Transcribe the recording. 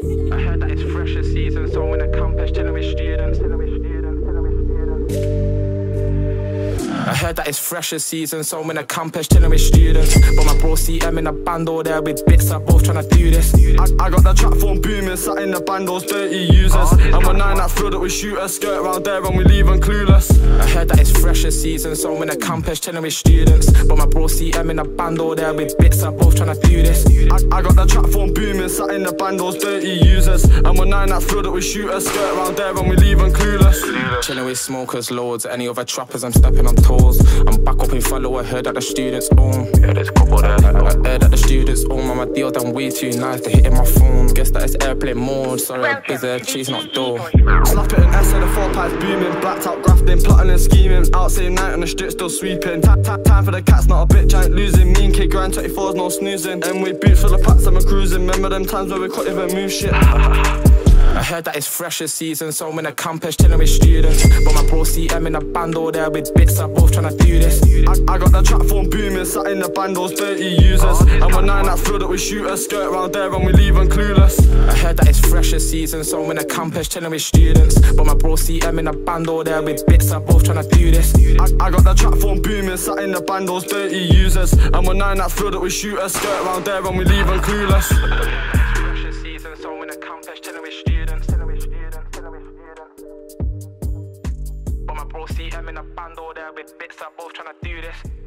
I heard that it's fresher season, so I'm gonna campus chilling with students, chilling with students. Heard that it's fresher season, so I'm in a campus chilling with students. But my bro CM in a band all there with bits, are both trying to do this. I, I got the trap phone booming, sat in the band, uh, those dirty users. I'm a nine that filled up with shooters, skirt around there and we leaving clueless. I heard that it's fresher season, so I'm in a campus chilling with students. But my bro CM in a band all there with bits, are both trying to do this. I, I got the trap phone booming, sat in the band, those dirty users. I'm a nine that filled up with shooters, skirt around there and we leaving clueless. Chilling with smokers, lords, any other trappers, I'm stepping on toes. I'm back up in follow, I heard that the students own. Yeah, there's a couple there. I, I heard that the students own, man, my deal done way too nice to hit in my phone. Guess that it's airplane mode, sorry, I'm busy, cheese not door. Slap it and S the four pipes booming, blacked out grafting, plotting and scheming. Out say night on the street, still sweeping. Tap, tap, time for the cats, not a bitch, I ain't losing. Me and K grind 24's no snoozing. And we boots for the packs, I'm a cruising. Remember them times where we couldn't even move shit. I heard that it's fresher season, so I'm in a campus chilling with students. But my bro CM in a band all there with bits, are both trying to do this. I, I got the trap phone booming, sat in the band, those dirty users. I'm a nine that filled up with shooters, skirt around there and we leaving clueless. I heard that it's fresher season, so I'm in a campus chilling with students. But my bro CM in a band all there with bits, are both trying to do this. I, I got the trap phone booming, sat in the band, those dirty users. I'm a nine that filled up with shooters, skirt around there and we leaving clueless. In a band all there with bits, are both trying to do this.